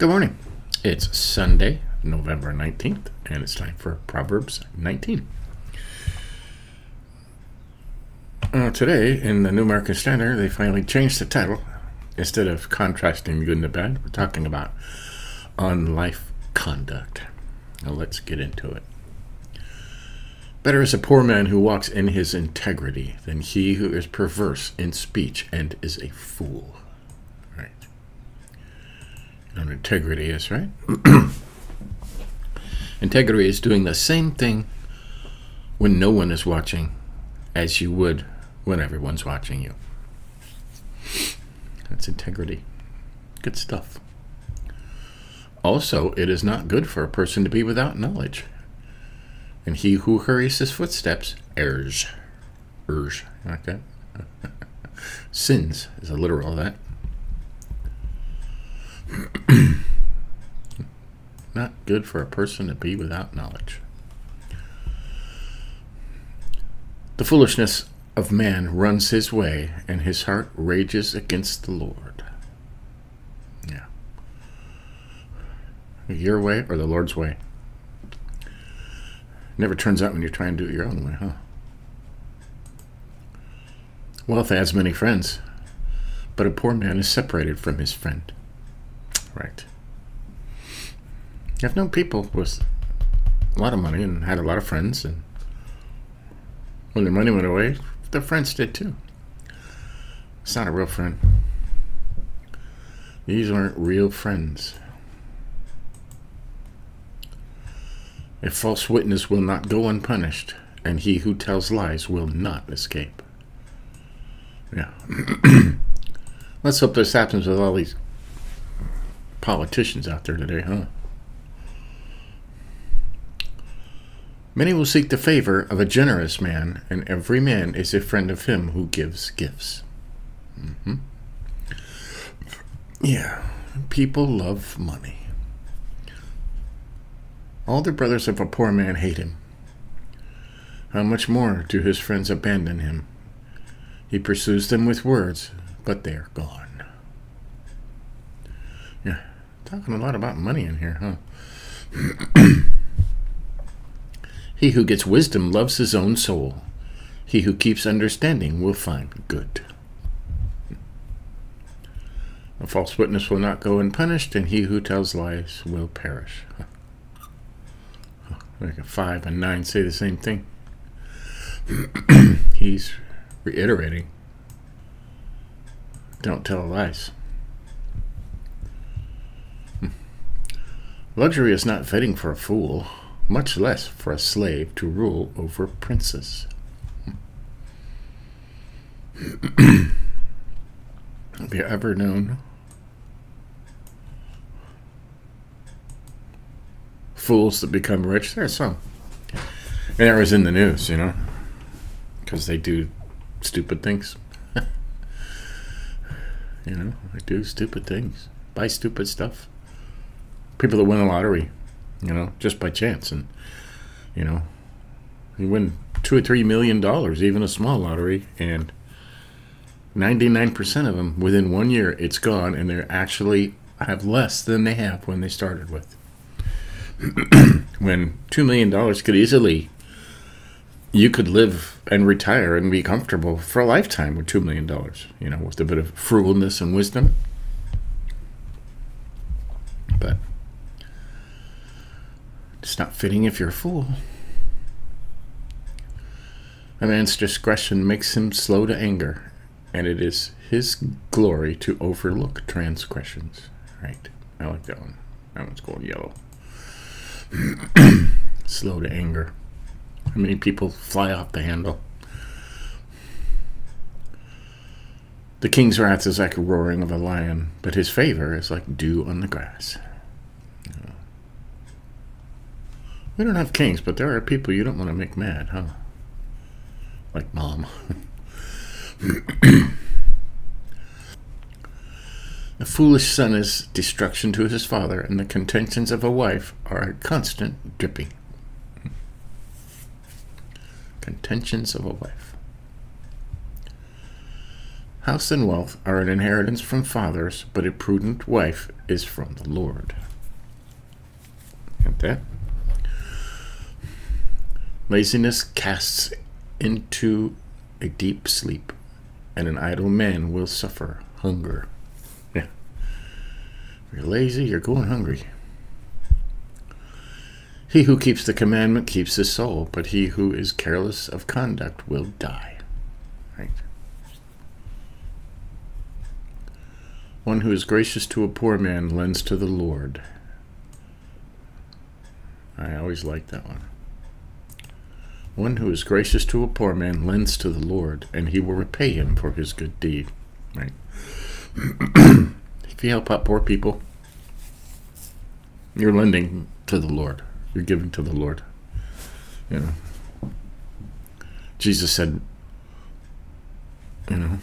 Good morning. It's Sunday, November 19th, and it's time for Proverbs 19. Uh, today, in the New American Standard, they finally changed the title. Instead of contrasting the good and the bad, we're talking about on life conduct. Now let's get into it. Better is a poor man who walks in his integrity than he who is perverse in speech and is a fool. And integrity is, right? integrity is doing the same thing when no one is watching as you would when everyone's watching you. That's integrity. Good stuff. Also, it is not good for a person to be without knowledge. And he who hurries his footsteps errs. Errs. Like that. Sins is a literal of that. Not good for a person to be without knowledge. The foolishness of man runs his way, and his heart rages against the Lord. Yeah. Your way or the Lord's way? Never turns out when you're trying to do it your own way, huh? Wealth has many friends, but a poor man is separated from his friend. Right. I've known people with a lot of money and had a lot of friends, and when their money went away, their friends did too. It's not a real friend. These aren't real friends. A false witness will not go unpunished, and he who tells lies will not escape. Yeah. Let's hope this happens with all these politicians out there today, huh? Many will seek the favor of a generous man, and every man is a friend of him who gives gifts. Mm -hmm. Yeah, people love money. All the brothers of a poor man hate him. How much more do his friends abandon him? He pursues them with words, but they are gone. Yeah, talking a lot about money in here, huh? he who gets wisdom loves his own soul. He who keeps understanding will find good. A false witness will not go unpunished, and he who tells lies will perish. Like a five and nine say the same thing. He's reiterating. Don't tell lies. Luxury is not fitting for a fool, much less for a slave to rule over princes. Have you ever known fools that become rich? There's some. And it was in the news, you know, because they do stupid things. you know, they do stupid things, buy stupid stuff people that win the lottery, you know, just by chance, and you know, you win two or three million dollars, even a small lottery, and 99% of them within one year it's gone, and they actually have less than they have when they started with. when two million dollars could easily you could live and retire and be comfortable for a lifetime with two million dollars, you know, with a bit of frugalness and wisdom. But it's not fitting if you're a fool. A man's discretion makes him slow to anger, and it is his glory to overlook transgressions. Right. I like that one. That one's called yellow. slow to anger. How many people fly off the handle? The king's wrath is like a roaring of a lion, but his favor is like dew on the grass. We don't have kings, but there are people you don't want to make mad, huh? Like mom. a foolish son is destruction to his father, and the contentions of a wife are a constant dripping. Contentions of a wife. House and wealth are an inheritance from fathers, but a prudent wife is from the Lord. Get that? Laziness casts into a deep sleep, and an idle man will suffer hunger. Yeah. If you're lazy, you're going hungry. He who keeps the commandment keeps his soul, but he who is careless of conduct will die. Right? One who is gracious to a poor man lends to the Lord. I always like that one. One who is gracious to a poor man lends to the Lord, and he will repay him for his good deed. Right? if you help out poor people, you're lending to the Lord. You're giving to the Lord. You know. Jesus said, you know,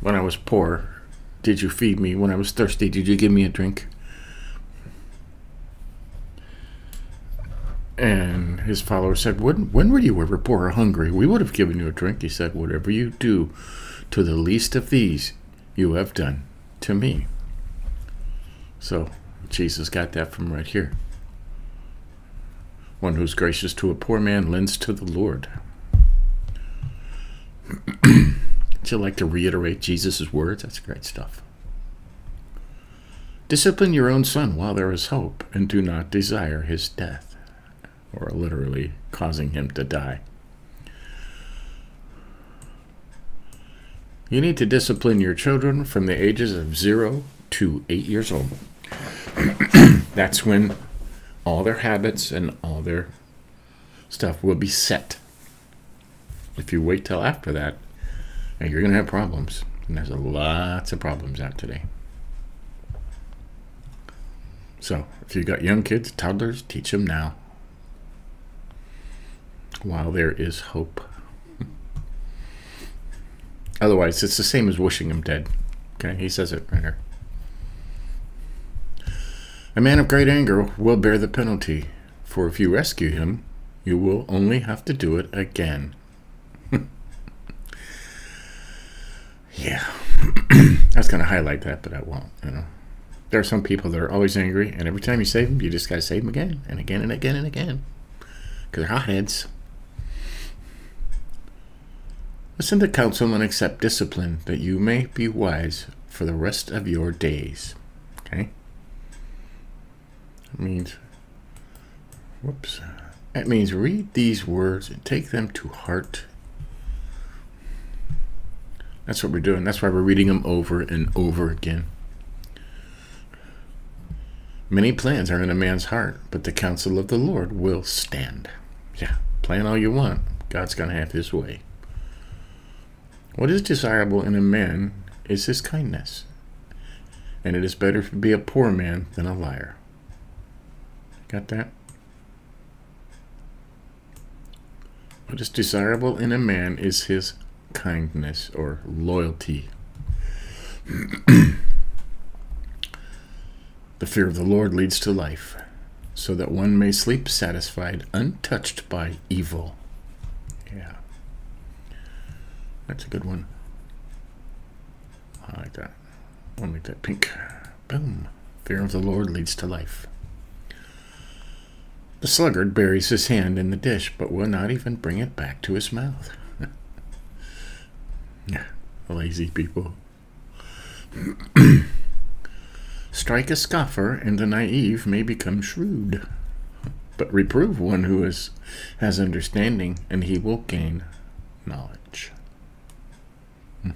when I was poor, did you feed me? When I was thirsty, did you give me a drink? And his followers said, when, when were you ever poor or hungry? We would have given you a drink. He said, Whatever you do to the least of these, you have done to me. So Jesus got that from right here. One who's gracious to a poor man lends to the Lord. Would you like to reiterate Jesus' words? That's great stuff. Discipline your own son while there is hope, and do not desire his death, or literally causing him to die. You need to discipline your children from the ages of zero to eight years old. That's when all their habits and all their stuff will be set. If you wait till after that, you're going to have problems. And there's lots of problems out today. So, if you've got young kids, toddlers, teach them now while there is hope. Otherwise, it's the same as wishing him dead. Okay, he says it right here. A man of great anger will bear the penalty, for if you rescue him, you will only have to do it again. yeah. I was going to highlight that, but I won't, you know. There are some people that are always angry, and every time you save them, you just got to save them again and again and again and again. Because they're hotheads. Listen to counsel and accept discipline, that you may be wise for the rest of your days. Okay? That means, whoops. That means read these words and take them to heart. That's what we're doing. That's why we're reading them over and over again. Many plans are in a man's heart, but the counsel of the Lord will stand. Yeah, plan all you want. God's going to have his way. What is desirable in a man is his kindness, and it is better to be a poor man than a liar. Got that? What is desirable in a man is his kindness or loyalty. the fear of the Lord leads to life, so that one may sleep satisfied, untouched by evil. Yeah. That's a good one. I like that. I'll make that pink. Boom. Fear of the Lord leads to life. The sluggard buries his hand in the dish, but will not even bring it back to his mouth. Lazy people. Strike a scoffer, and the naive may become shrewd. But reprove one who is, has understanding, and he will gain knowledge. Hmm.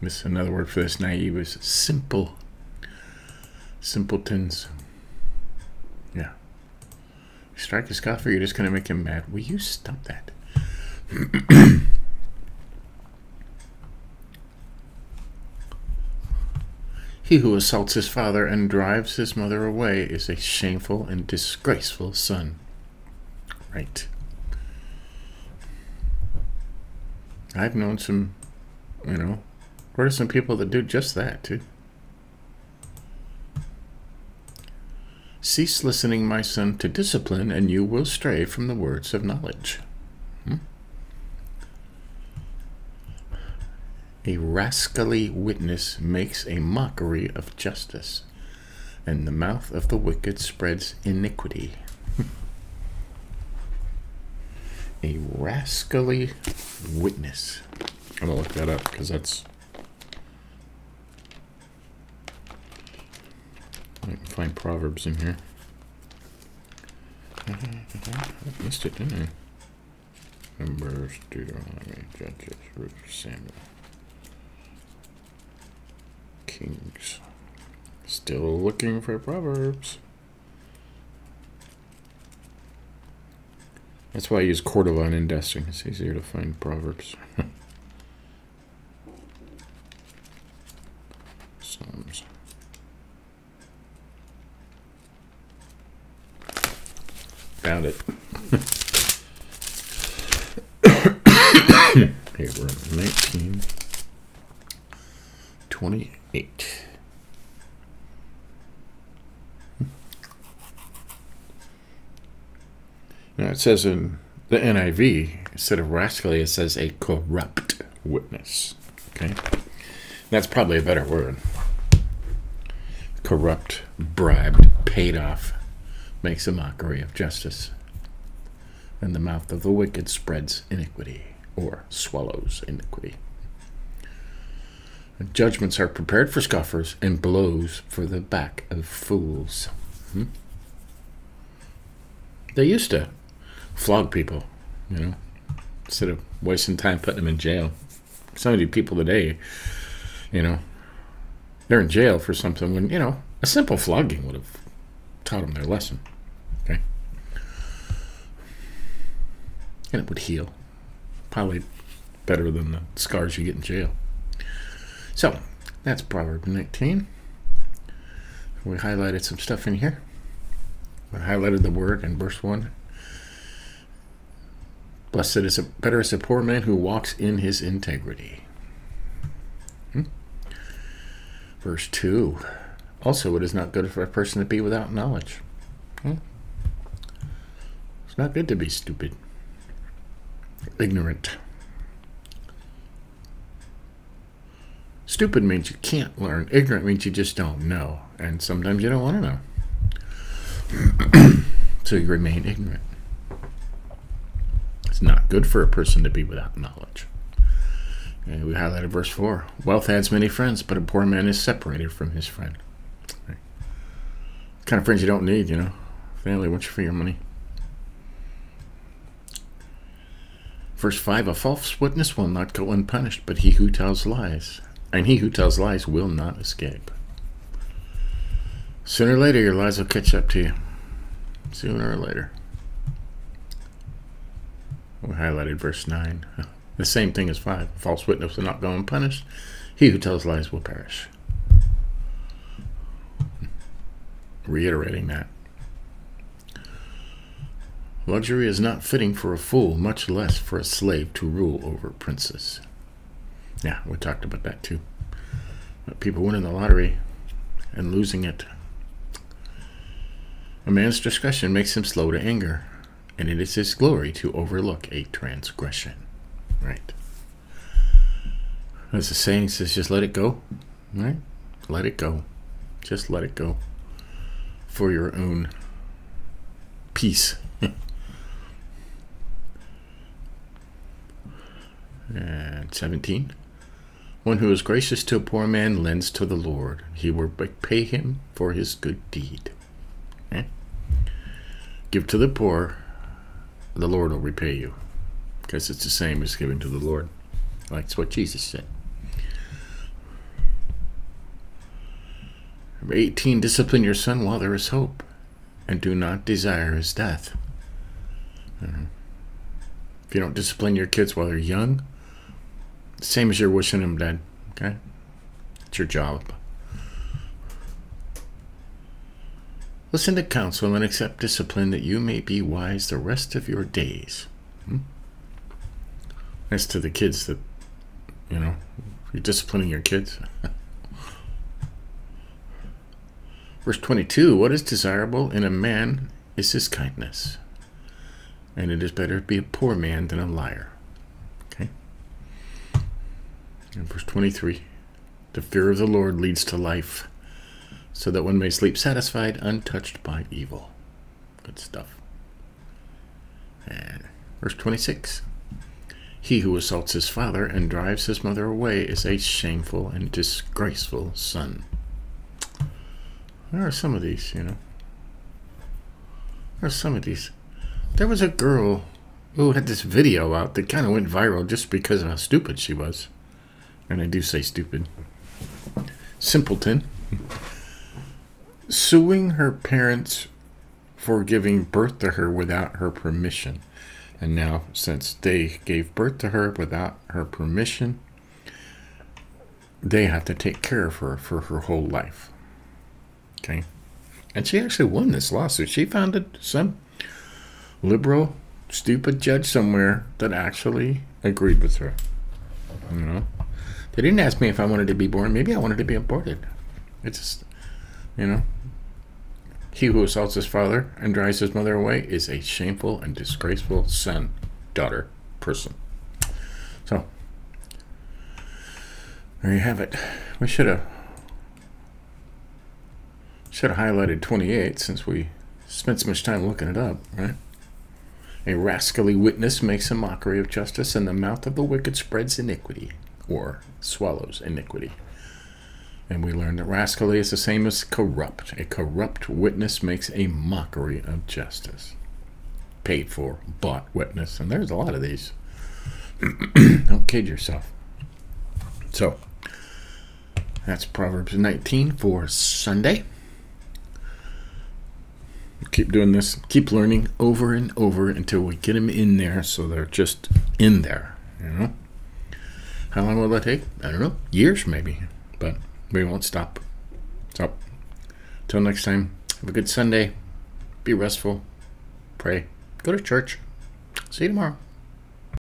This another word for this naive is simple. Simpletons. Yeah strike a scoffer, you're just going to make him mad. Will you stop that? he who assaults his father and drives his mother away is a shameful and disgraceful son. Right. I've known some, you know, what are some people that do just that, too? Cease listening, my son, to discipline, and you will stray from the words of knowledge. Hmm? A rascally witness makes a mockery of justice, and the mouth of the wicked spreads iniquity. a rascally witness. I'm gonna look that up because that's. I can find proverbs in here. I missed it, didn't I? Numbers, Deuteronomy, Judges, Ruth, Samuel, Kings. Still looking for proverbs. That's why I use Cordova in indexing. It's easier to find proverbs. Psalms. Found it. Here we're at 1928. Hmm. Now it says in the NIV, instead of rascally, it says a corrupt witness. Okay? That's probably a better word. Corrupt, bribed, paid off, makes a mockery of justice. And the mouth of the wicked spreads iniquity, or swallows iniquity. Judgments are prepared for scoffers, and blows for the back of fools. Hmm? They used to flog people, you know, instead of wasting time putting them in jail. Of the people today, you know, they're in jail for something when, you know, a simple flogging would have taught them their lesson. Okay? And it would heal. Probably better than the scars you get in jail. So, that's Proverb 19. We highlighted some stuff in here. We highlighted the word in verse 1 Blessed is a better is a poor man who walks in his integrity. Hmm? Verse 2. Also, it is not good for a person to be without knowledge. Hmm? It's not good to be stupid, ignorant. Stupid means you can't learn. Ignorant means you just don't know. And sometimes you don't want to know. so you remain ignorant. It's not good for a person to be without knowledge. And we highlighted verse 4. Wealth adds many friends, but a poor man is separated from his friend. Kind of friends you don't need, you know. Family wants you for your money. Verse 5 A false witness will not go unpunished, but he who tells lies, and he who tells lies will not escape. Sooner or later, your lies will catch up to you. Sooner or later. We highlighted verse 9. The same thing as 5. A false witness will not go unpunished. He who tells lies will perish. Reiterating that. Luxury is not fitting for a fool, much less for a slave to rule over princes. Yeah, we talked about that too. Uh, people winning the lottery and losing it. A man's discretion makes him slow to anger and it is his glory to overlook a transgression. Right? As the saying says, just let it go. Right? Let it go. Just let it go. For your own peace. and 17. One who is gracious to a poor man lends to the Lord. He will pay him for his good deed. Okay? Give to the poor the Lord will repay you. Because it's the same as giving to the Lord. That's what Jesus said. 18, discipline your son while there is hope, and do not desire his death. If you don't discipline your kids while they're young, same as you're wishing them dead. Okay? It's your job. Listen to counsel and accept discipline that you may be wise the rest of your days. Hmm? As to the kids that, you know, you're disciplining your kids. Verse 22 What is desirable in a man is his kindness, and it is better to be a poor man than a liar. Okay? And verse 23 The fear of the Lord leads to life, so that one may sleep satisfied, untouched by evil. Good stuff. And verse 26 He who assaults his father and drives his mother away is a shameful and disgraceful son. There are some of these, you know. There are some of these. There was a girl who had this video out that kind of went viral just because of how stupid she was. And I do say stupid. Simpleton. Suing her parents for giving birth to her without her permission. And now, since they gave birth to her without her permission, they have to take care of her for her whole life. Okay? And she actually won this lawsuit. She found founded some liberal, stupid judge somewhere that actually agreed with her. You know? They didn't ask me if I wanted to be born. Maybe I wanted to be aborted. It's just, you know, he who assaults his father and drives his mother away is a shameful and disgraceful son, daughter, person. So, there you have it. We should have should have highlighted 28 since we spent so much time looking it up, right? A rascally witness makes a mockery of justice, and the mouth of the wicked spreads iniquity, or swallows iniquity. And we learn that rascally is the same as corrupt. A corrupt witness makes a mockery of justice. Paid for, bought witness. And there's a lot of these. Don't kid yourself. So, that's Proverbs 19 for Sunday. Keep doing this, keep learning over and over until we get them in there so they're just in there, you know? How long will that take? I don't know. Years, maybe. But we won't stop. So, until next time, have a good Sunday. Be restful. Pray. Go to church. See you tomorrow.